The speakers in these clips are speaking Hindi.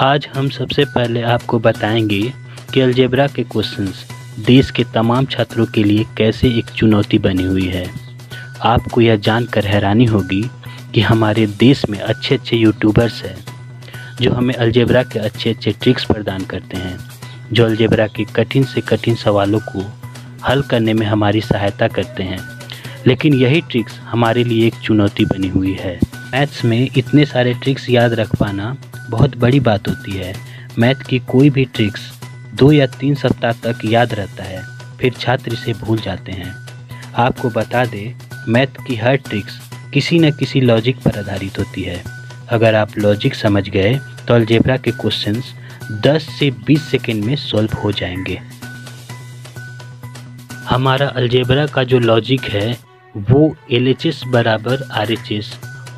आज हम सबसे पहले आपको बताएँगे कि अलजेब्रा के क्वेश्चंस देश के तमाम छात्रों के लिए कैसे एक चुनौती बनी हुई है। आपको यह जानकर हैरानी होगी कि हमारे देश में अच्छे अच्छे यूट्यूबर्स हैं, जो हमें अलजेब्रा के अच्छे अच्छे ट्रिक्स प्रदान करते हैं, जो अलजेब्रा के कठिन से कठिन सवालों को हल करने में हमारी सहायता करते हैं। लेकिन यही ट्रिक्स हमारे लिए एक चुनौती बनी हुई है। मैथ्स में इतने सारे ट्रिक्स याद रख पाना बहुत बड़ी बात होती है। मैथ की कोई भी ट्रिक्स दो या तीन सप्ताह तक याद रहता है, फिर छात्र इसे भूल जाते हैं। आपको बता दें, मैथ की हर ट्रिक्स किसी न किसी लॉजिक पर आधारित होती है। अगर आप लॉजिक समझ गए तो अलजेब्रा के क्वेश्चंस 10 से 20 सेकेंड में सॉल्व हो जाएँगे। हमारा अलजेब्रा का जो लॉजिक है, वो LHS बराबर RHS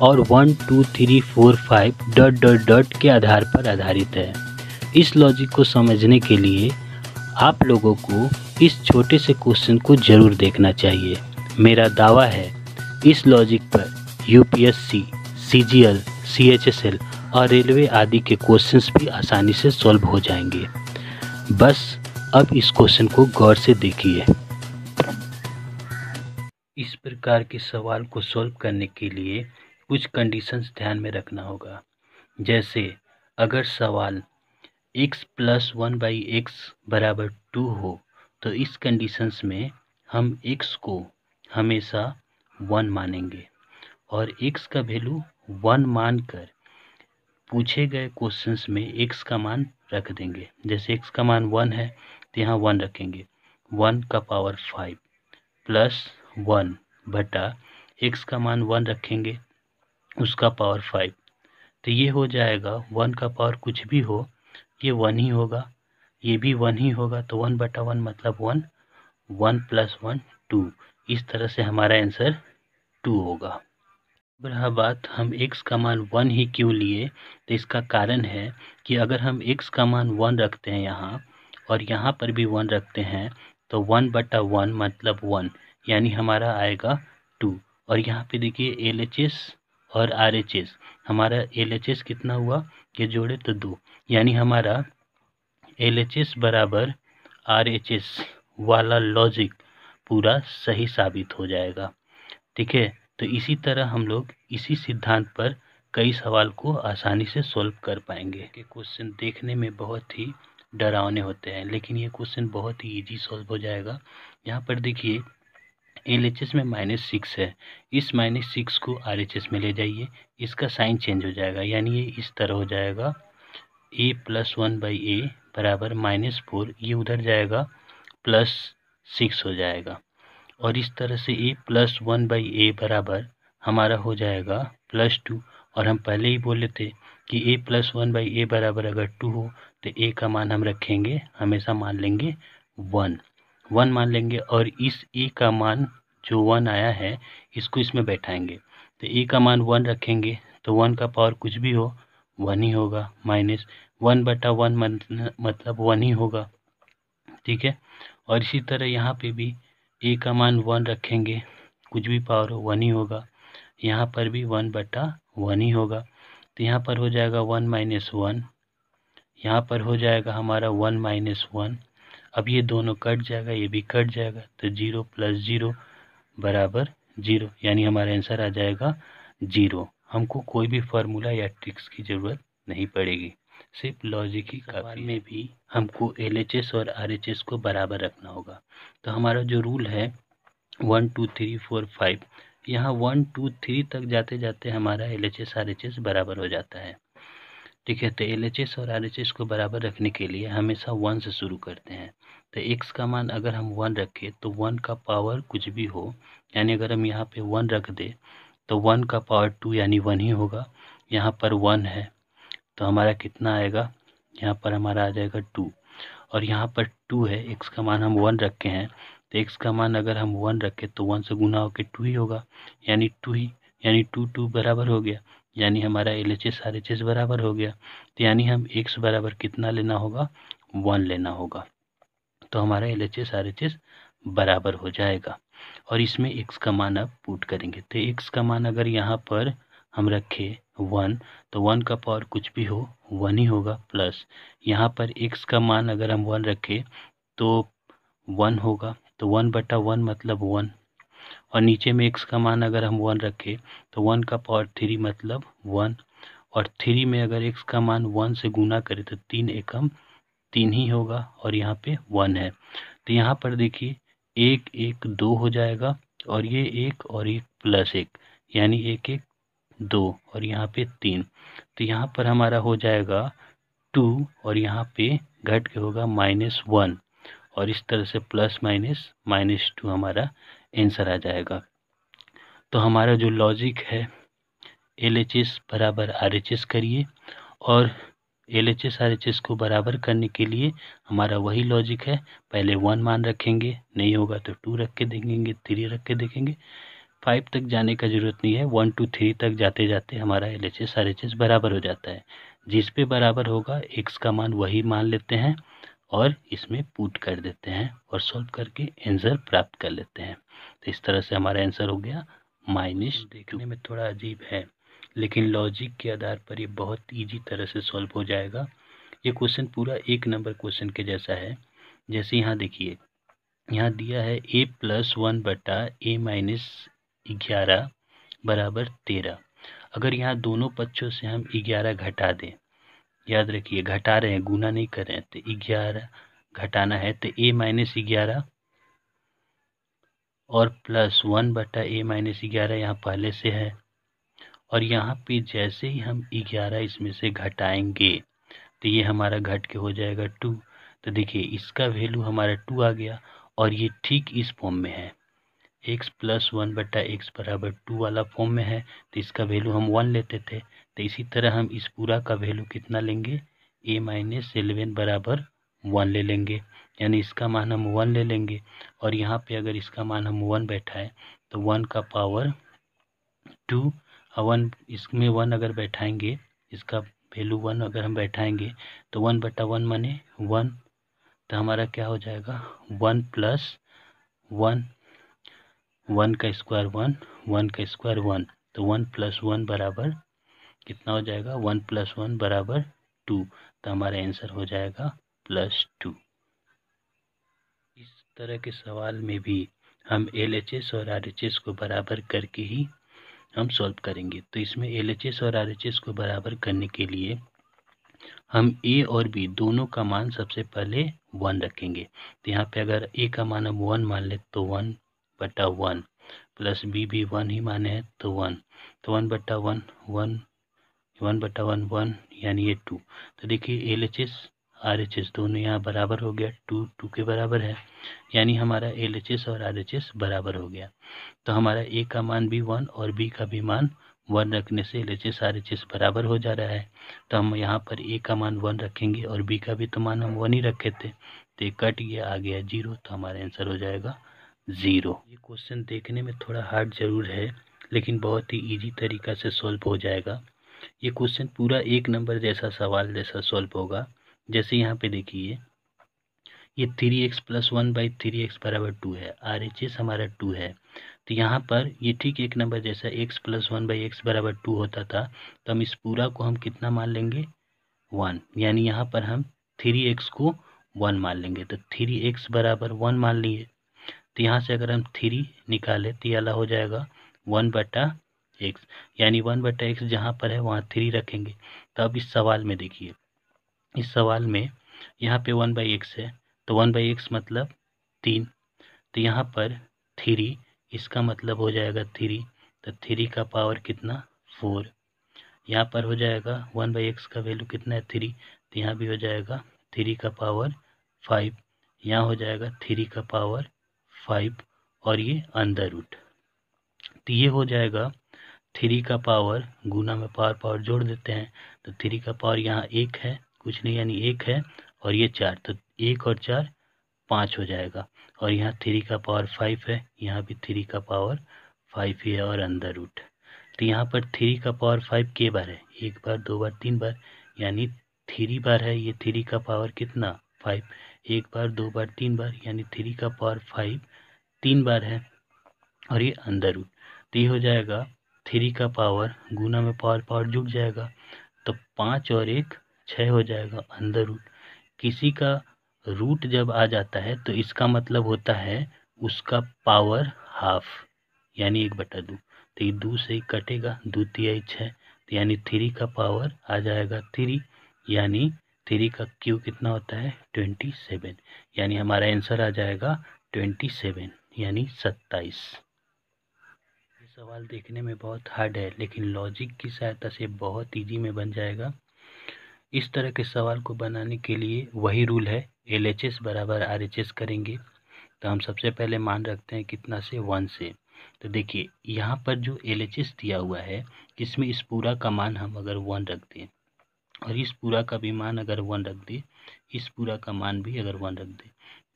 और one, two, three, four, five dot dot dot के आधार पर आधारित है। इस लॉजिक को समझने के लिए आप लोगों को इस छोटे से क्वेश्चन को ज़रूर देखना चाहिए। मेरा दावा है, इस लॉजिक पर U P S C C G L C H S L और रेलवे आदि के क्वेश्चंस भी आसानी से सॉल्व हो जाएँगे। बस अब इस क्वेश्चन को गौर से देखिए। इस प्रकार के सवाल को सॉल्व करने के लिए कुछ कंडीशंस ध्यान में रखना होगा। जैसे, अगर सवाल x plus one by x बराबर टू हो तो इस कंडीशंस में हम x को हमेशा वन मानेंगे। और x का वैल्यू वन मानकर पूछे गए क्वेश्चंस में x का मान रख देंगे। जैसे x का मान वन है तो यहाँ वन रखेंगे। वन का पावर फाइव प्लस वन बटा एक्स का मान वन रखेंगे। उसका पावर फाइव तो ये हो जाएगा वन का पावर कुछ भी हो, ये वन ही होगा, ये भी वन ही होगा तो वन बटा वन मतलब one one plus one two इस तरह से हमारा आंसर टू होगा। रहा बात, हम x का मान वन ही क्यों लिए? तो इसका कारण है कि अगर हम x का मान वन रखते हैं यहाँ, और यहाँ पर भी वन रखते हैं तो वन बटा वन मतलब वन यानी हमारा आएगा टू और यहाँ पे देखिए एल एच एस और आर एच एस हमारा एल एच एस कितना हुआ? ये जोड़े तो दो। यानी हमारा एल एच एस बराबर आर एच एस वाला लॉजिक पूरा सही साबित हो जाएगा। ठीक है? तो इसी तरह हम लोग इसी सिद्धांत पर कई सवाल को आसानी से सॉल्व कर पाएँगे। कि क्वेश्चन देखने में बहुत ही डरावने होते हैं, लेकिन ये क्वेश्चन बहुत ही इजी सॉल्व हो जाएगा। यहाँ पर देखिए एल में माइनस सिक्स है। इस माइनस सिक्स को आर में ले जाइए। इसका साइन चेंज हो जाएगा। यानी ये इस तरह हो जाएगा। A plus one by A बराबर माइनस फोर ये उधर जाएगा। प्लस सिक्स हो जाएगा। और इस तरह से A plus one by A बराबर हमारा हो जाएगा प्लस टू और हम पहले ही बोले थे कि A plus one by A बराबर अगर टू हो तो ए का मान हम रखेंगे। हमेशा मान लेंगे वन वन मान लेंगे और इस ए का मान जो वन आया है, इसको इसमें बैठाएँगे। तो ए का मान वन रखेंगे तो वन का पावर कुछ भी हो, वन ही होगा, माइनस वन बटा वन मतलब वन ही होगा। ठीक है? और इसी तरह यहाँ पे भी ए का मान वन रखेंगे, कुछ भी पावर हो, वन ही होगा। यहाँ पर भी वन बटा वन ही होगा। तो यहाँ पर हो जाएगा वन माइनस वन। यहाँ पर हो जाएगा हमारा वन माइनस वन। अब ये दोनों कट जाएगा ये भी कट जाएगा तो ज़ीरो प्लस ज़ीरो बराबर ज़ीरो यानी हमारा आंसर आ जाएगा ज़ीरो। हमको कोई भी फार्मूला या ट्रिक्स की ज़रूरत नहीं पड़ेगी सिर्फ़ लॉजिक ही काफ़ी में भी हमको एलएचएस और आरएचएस को बराबर रखना होगा। तो हमारा जो रूल है one two three four five यहाँ वन टू थ्री तक जाते जाते हमारा L H S R H S बराबर हो जाता है। ठीक है तो एल एच एस और आर एच एस को बराबर रखने के लिए हमेशा वन से शुरू करते हैं। तो एक्स का मान अगर हम वन रखें तो वन का पावर कुछ भी हो, यानी अगर हम यहाँ पे वन रख दे तो वन का पावर टू यानी वन ही होगा। यहाँ पर वन है तो हमारा कितना आएगा? यहाँ पर हमारा आ जाएगा टू और यहाँ पर टू है एक्स का मान हम वन रखे हैं तो एक्स का मान अगर हम वन रखें तो वन से गुना होकर टू ही होगा। यानी टू ही, यानी टू टू बराबर हो गया। यानी हमारा एल एच एस आर बराबर हो गया तो यानी हम एक्स बराबर कितना लेना होगा? वन लेना होगा। तो हमारा एल एच एस बराबर हो जाएगा। और इसमें एक्स का मान अब पुट करेंगे। तो एक्स का मान अगर यहाँ पर हम रखें वन तो वन का पावर कुछ भी हो वन ही होगा प्लस यहाँ पर एक्स का मान अगर हम वन रखें तो वन होगा। तो वन बटा वन मतलब वन और नीचे में एक्स का मान अगर हम वन रखें तो वन का पावर थ्री मतलब वन और थ्री में अगर एक्स का मान वन से गुना करें तो तीन एकम तीन ही होगा और यहाँ पे वन है। तो यहाँ पर देखिए, एक एक दो हो जाएगा और ये एक और एक प्लस एक, यानी एक एक दो और यहाँ पे तीन। तो यहाँ पर हमारा हो जाएगा टू और यहाँ पे घट के होगा माइनस वन और इस तरह से प्लस माइनस माइनस टू हमारा आंसर आ जाएगा। तो हमारा जो लॉजिक है एल एच एस बराबर आर एच एस करिए और L H S R H S को बराबर करने के लिए हमारा वही लॉजिक है। पहले वन मान रखेंगे, नहीं होगा तो टू रख के देखेंगे थ्री रख के देखेंगे। फाइव तक जाने का ज़रूरत नहीं है। वन टू थ्री तक जाते जाते हमारा L H S R H S बराबर हो जाता है। जिस पे बराबर होगा एक्स का मान वही मान लेते हैं। और इसमें पुट कर देते हैं और सॉल्व करके आंसर प्राप्त कर लेते हैं। तो इस तरह से हमारा आंसर हो गया माइनस देखने में थोड़ा अजीब है, लेकिन लॉजिक के आधार पर ये बहुत इजी तरह से सॉल्व हो जाएगा। ये क्वेश्चन पूरा एक नंबर क्वेश्चन के जैसा है। जैसे यहाँ देखिए, यहाँ दिया है ए प्लस वन बटा ए माइनस ग्यारह बराबर तेरह। अगर यहाँ दोनों पक्षों से हम ग्यारह घटा दें याद रखिए, घटा रहे हैं, गुना नहीं कर रहे हैं तो ग्यारह घटाना है तो ए माइनस ग्यारह और प्लस वन बटा ए माइनस ग्यारह यहाँ पहले से है और यहाँ पे जैसे ही हम ग्यारह इसमें से घटाएँगे तो ये हमारा घट के हो जाएगा टू तो देखिए, इसका वैल्यू हमारा टू आ गया और ये ठीक इस फॉर्म में है। एक्स प्लस वन बटा एक्स बराबर टू वाला फॉर्म में है तो इसका वैल्यू हम वन लेते थे। तो इसी तरह हम इस पूरा का वैल्यू कितना लेंगे? ए माइनस एलेवन बराबर वन ले लेंगे। यानी इसका मान हम वन ले लेंगे। और यहाँ पे अगर इसका मान हम वन बैठाएँ तो वन का पावर टू वन इसमें वन अगर बैठाएँगे, इसका वैल्यू वन अगर हम बैठाएँगे तो वन बटा वन माने वन तो हमारा क्या हो जाएगा? वन प्लस वन वन का स्क्वायर वन वन का स्क्वायर वन तो वन प्लस वन बराबर कितना हो जाएगा? वन प्लस वन बराबर टू। तो हमारा आंसर हो जाएगा प्लस टू। इस तरह के सवाल में भी हम एल एच एस और आर एच एस को बराबर करके ही हम सॉल्व करेंगे। तो इसमें एल एच एस और आर एच एस को बराबर करने के लिए हम ए और बी दोनों का मान सबसे पहले वन रखेंगे। तो यहाँ पे अगर ए का मान हम वन मान ले तो वन बटा वन। प्लस बी भी वन ही माने हैं तो वन। तो वन बटा वन वन वन बटा वन वन यानी ये टू तो देखिए L H S R H S दोनों यहाँ बराबर हो गया टू टू के बराबर है. यानी हमारा एल एच एस और आर एच एस बराबर हो गया. तो हमारा ए का मान भी वन और बी का भी मान वन रखने से L H S R H S बराबर हो जा रहा है. तो हम यहाँ पर ए का मान वन रखेंगे और बी का भी तो मान हम वन ही रखे थे. तो कट गया, आ गया ज़ीरो तो हमारा आंसर हो जाएगा ज़ीरो ये क्वेश्चन देखने में थोड़ा हार्ड ज़रूर है, लेकिन बहुत ही इजी तरीका से सॉल्व हो जाएगा. ये क्वेश्चन पूरा एक नंबर जैसा सवाल जैसा सॉल्व होगा। जैसे यहाँ पे देखिए, ये three x plus one by three x बराबर टू है आर एच एस हमारा टू है। तो यहाँ पर ये ठीक एक नंबर जैसा x plus one by x बराबर टू होता था। तो हम इस पूरा को हम कितना मान लेंगे? वन यानी यहाँ पर हम थ्री एक्स को वन मान लेंगे। तो थ्री एक्स बराबर वन मान लिए। तो यहाँ से अगर हम थ्री निकालें तो ये हो जाएगा। वन बटा एक्स यानी वन बटा एक्स जहाँ पर है, वहाँ थ्री रखेंगे। तो अब इस सवाल में देखिए। इस सवाल में यहाँ पे वन बाई एक्स है तो वन बाई एक्स मतलब तीन। तो यहाँ पर थ्री इसका मतलब हो जाएगा थ्री तो थ्री का पावर कितना? फोर यहाँ पर हो जाएगा वन बाई एक्स का वैल्यू कितना है? थ्री तो यहाँ भी हो जाएगा थ्री का पावर फाइव यहाँ हो जाएगा थ्री का पावर फाइव और ये अंदर रूट तो ये हो जाएगा थ्री का पावर गुना में पावर पावर जोड़ देते हैं तो थ्री का पावर यहाँ एक है, कुछ नहीं, यानी एक है, और ये चार तो एक और चार पाँच हो जाएगा। और यहाँ थ्री का पावर फाइव है, यहाँ भी थ्री का पावर फाइव ही है और अंदर रूट तो यहाँ पर थ्री का पावर फाइव के बार है, एक बार, दो बार, तीन बार, यानी थ्री बार है, ये थ्री का पावर कितना? फाइव। एक बार, दो बार, तीन बार, यानी थ्री का पावर फाइव, तीन बार है, और ये अंदर रूट तो ये हो जाएगा थ्री का पावर गुना में पावर पावर जुड़ जाएगा तो पाँच और एक छः हो जाएगा अंदर रूट किसी का रूट जब आ जाता है तो इसका मतलब होता है उसका पावर हाफ़ यानी एक बटा दो. तो ये दो से ही कटेगा, दो छः तो यानी थ्री का पावर आ जाएगा थ्री, यानी थ्री का क्यू कितना होता है? ट्वेंटी सेवन यानी हमारा आंसर आ जाएगा ट्वेंटी सेवन यानी सत्ताईस. सवाल देखने में बहुत हार्ड है, लेकिन लॉजिक की सहायता से बहुत ईजी में बन जाएगा। इस तरह के सवाल को बनाने के लिए वही रूल है एल एच एस बराबर आर एच एस करेंगे। तो हम सबसे पहले मान रखते हैं कितना से वन से। तो देखिए, यहाँ पर जो एल एच एस दिया हुआ है, इसमें इस पूरा का मान हम अगर वन रख दें, और इस पूरा का भी मान अगर वन रख दें, इस पूरा का मान भी अगर वन रख दे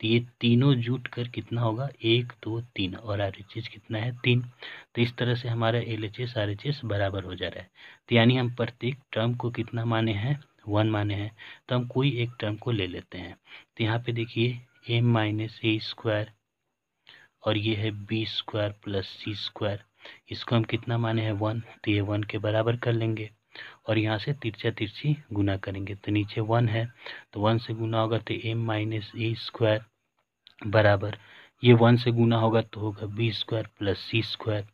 ये तीनों जुट कर कितना होगा? एक, दो, तीन। और आर एच एस कितना है? तीन। तो इस तरह से हमारा L H S R H S बराबर हो जा रहा है। तो यानी हम प्रत्येक टर्म को कितना माने हैं? वन माने हैं। तो हम कोई एक टर्म को ले लेते हैं। तो यहाँ पे देखिए एम माइनस ए स्क्वायर और ये है B square plus C square इसको हम कितना माने हैं? वन। तो ये वन के बराबर कर लेंगे। और यहाँ से तिरछा तिरछी गुना करेंगे। तो नीचे वन है तो वन से गुना होगा तो एम माइनस ए स्क्वायर बराबर। ये वन से गुना होगा तो होगा B square plus C square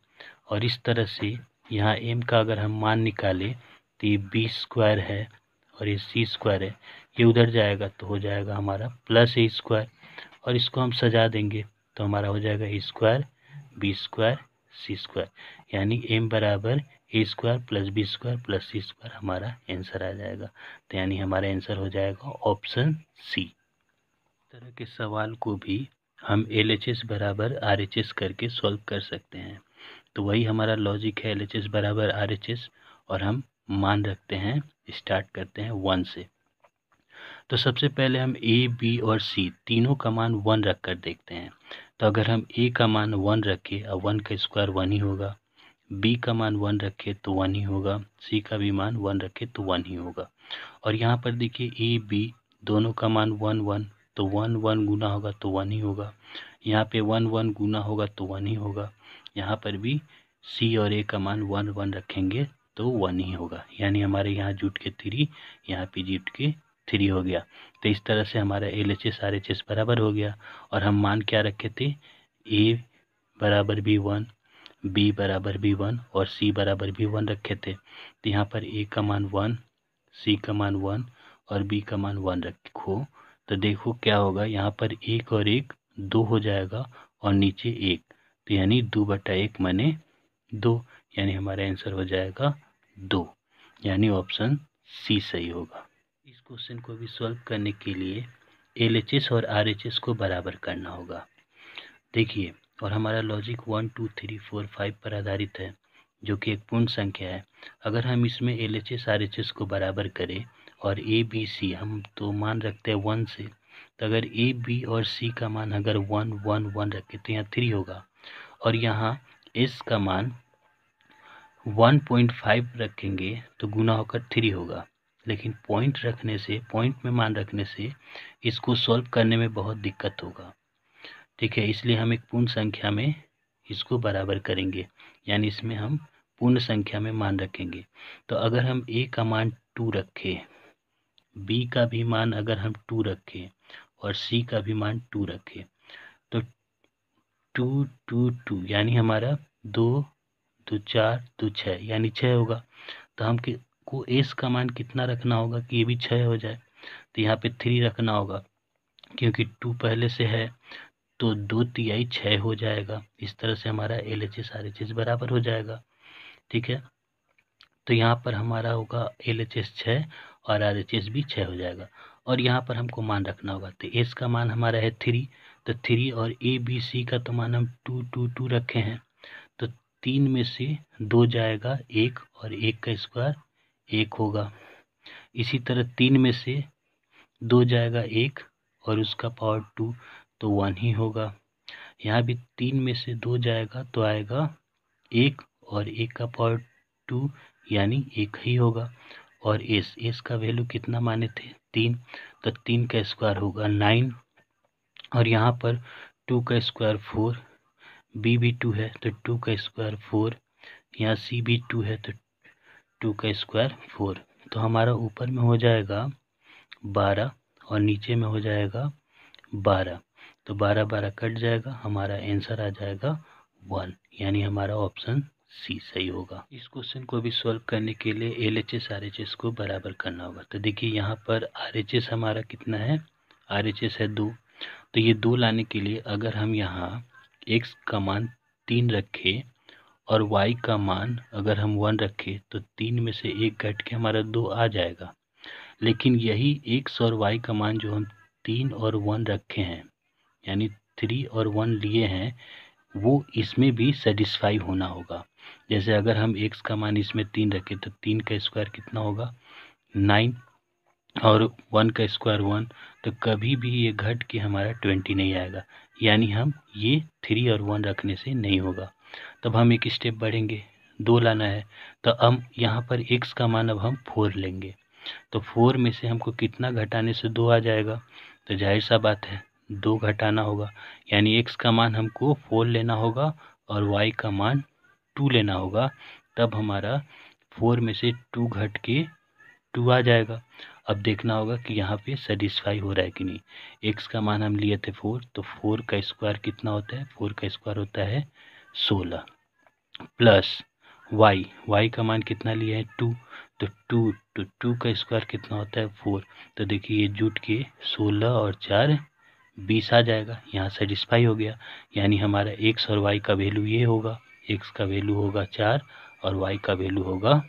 और इस तरह से यहाँ एम का अगर हम मान निकालें तो ये बी स्क्वायर है और ये सी स्क्वायर है। ये उधर जाएगा तो हो जाएगा हमारा प्लस ए स्क्वायर और इसको हम सजा देंगे तो हमारा हो जाएगा A square B square C square यानी एम बराबर A square plus B square plus C square हमारा आंसर आ जाएगा। तो यानी हमारा आंसर हो जाएगा ऑप्शन सी। तरह के सवाल को भी हम एल एच एस बराबर आर एच एस करके सॉल्व कर सकते हैं। तो वही हमारा लॉजिक है एल एच एस बराबर आर एच एस और हम मान रखते हैं, स्टार्ट करते हैं वन से। तो सबसे पहले हम ए, बी और सी तीनों का मान वन रख कर देखते हैं। तो अगर हम ए का मान वन रखें और वन का स्क्वायर वन ही होगा। बी का मान वन रखे तो वन ही होगा, सी का भी मान वन रखे तो वन ही होगा। और यहाँ पर देखिए ए, बी दोनों का मान वन वन तो वन वन गुना होगा तो वन ही होगा। यहाँ पे वन वन गुना होगा तो वन ही होगा। यहाँ पर भी सी और ए का मान वन वन रखेंगे तो वन ही होगा। यानी हमारे यहाँ जुट के थ्री, यहाँ पे जुट के थ्री हो गया। तो इस तरह से हमारा L H S R H S बराबर हो गया। और हम मान क्या रखे थे? ए बराबर भी वन बी बराबर भी वन और सी बराबर भी वन रखे थे। तो यहाँ पर ए का मान वन सी का मान वन और बी का मान वन रखो। तो देखो क्या होगा, यहाँ पर एक और एक दो हो जाएगा और नीचे एक। तो यानी दो बटा एक माने दो, यानी हमारा आंसर हो जाएगा दो। यानी ऑप्शन सी सही होगा। इस क्वेश्चन को भी सॉल्व करने के लिए एल और आर को बराबर करना होगा। देखिए और हमारा logic one two three four five पर आधारित है, जो कि एक पूर्ण संख्या है। अगर हम इसमें L H S R H S को बराबर करें और ए बी सी हम तो मान रखते हैं वन से तो अगर ए बी और सी का मान अगर वन वन वन रखें तो यहाँ थ्री होगा। और यहाँ एस का मान वन पॉइंट फाइव रखेंगे तो गुना होकर थ्री होगा। लेकिन पॉइंट रखने से पॉइंट में मान रखने से, इसको सॉल्व करने में बहुत दिक्कत होगा। ठीक है, इसलिए हम एक पूर्ण संख्या में इसको बराबर करेंगे। यानी इसमें हम पूर्ण संख्या में मान रखेंगे। तो अगर हम ए का मान टू रखें बी का भी मान अगर हम टू रखें और सी का भी मान टू रखें तो टू टू टू यानी हमारा दो दो चार, दो छः यानी छः होगा। तो हम को एस का मान कितना रखना होगा कि ये भी छः हो जाए? तो यहाँ पे थ्री रखना होगा, क्योंकि टू पहले से है तो दो तिहाई छः हो जाएगा। इस तरह से हमारा L H S R H S बराबर हो जाएगा। ठीक है? तो यहाँ पर हमारा होगा एल एच एस छः और आर एच एस भी छः हो जाएगा। और यहाँ पर हमको मान रखना होगा। तो एस का मान हमारा है थ्री। तो थ्री और ए बी सी का तो मान हम टू टू टू रखे हैं। तो तीन में से दो जाएगा एक और एक का स्क्वायर एक होगा। इसी तरह तीन में से दो जाएगा एक और उसका पावर टू। तो वन ही होगा। यहाँ भी तीन में से दो जाएगा तो आएगा एक और एक का पावर टू यानी एक ही होगा। और एस एस का वैल्यू कितना माने थे? तीन। तो तीन का स्क्वायर होगा नाइन और यहाँ पर टू का स्क्वायर फोर बी भी टू है तो टू का स्क्वायर फोर यहाँ सी भी टू है तो टू का स्क्वायर फोर तो हमारा ऊपर में हो जाएगा बारह और नीचे में हो जाएगा बारह। तो बारह बारह कट जाएगा, हमारा आंसर आ जाएगा वन यानी हमारा ऑप्शन सी सही होगा। इस क्वेश्चन को भी सॉल्व करने के लिए L H S R H S को बराबर करना होगा। तो देखिए, यहाँ पर आर एच एस हमारा कितना है? आर एच एस है दो। तो ये दो लाने के लिए अगर हम यहाँ एक्स का मान तीन रखें और वाई का मान अगर हम वन रखें तो तीन में से एक घट के हमारा दो आ जाएगा। लेकिन यही एक्स और वाई का मान जो हम तीन और वन रखे हैं यानी थ्री और वन लिए हैं, वो इसमें भी सेटिस्फाई होना होगा। जैसे अगर हम एक्स का मान इसमें तीन रखें तो तीन का स्क्वायर कितना होगा? नाइन और वन का स्क्वायर वन तो कभी भी ये घट के हमारा ट्वेंटी नहीं आएगा। यानी हम ये थ्री और वन रखने से नहीं होगा। तब हम एक स्टेप बढ़ेंगे, दो लाना है। तो हम यहाँ पर एक्स का मान अब हम फोर लेंगे। तो फोर में से हमको कितना घटाने से दो आ जाएगा? तो ज़ाहिर सा बात है दो घटाना होगा। यानी एक्स का मान हमको फोर लेना होगा और वाई का मान टू लेना होगा। तब हमारा फोर में से टू घट के टू आ जाएगा। अब देखना होगा कि यहाँ पे सेटिस्फाई हो रहा है कि नहीं। एक्स का मान हम लिए थे फोर तो फोर का स्क्वायर कितना होता है? फोर का स्क्वायर होता है सोलह। प्लस वाई वाई का मान कितना लिया है? टू तो टू तो टू का स्क्वायर कितना होता है? फोर तो देखिए, ये जुट के सोलह और चार बीस आ जाएगा, यहाँ सेटिस्फाई हो गया। यानी हमारा एक्स और वाई का वैल्यू ये होगा एक्स का वैल्यू होगा चार और वाई का वैल्यू होगा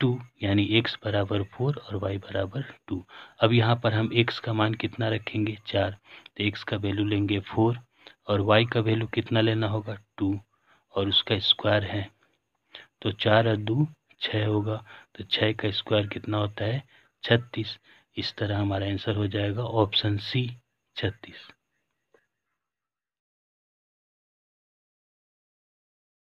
टू यानी एक्स बराबर फोर और वाई बराबर टू अब यहाँ पर हम एक्स का मान कितना रखेंगे? चार। तो एक्स का वैल्यू लेंगे फोर और वाई का वैल्यू कितना लेना होगा? टू और उसका स्क्वायर है। तो चार और दो छः होगा। तो छः का स्क्वायर कितना होता है? छत्तीस। इस तरह हमारा आंसर हो जाएगा। ऑप्शन सी छत्तीस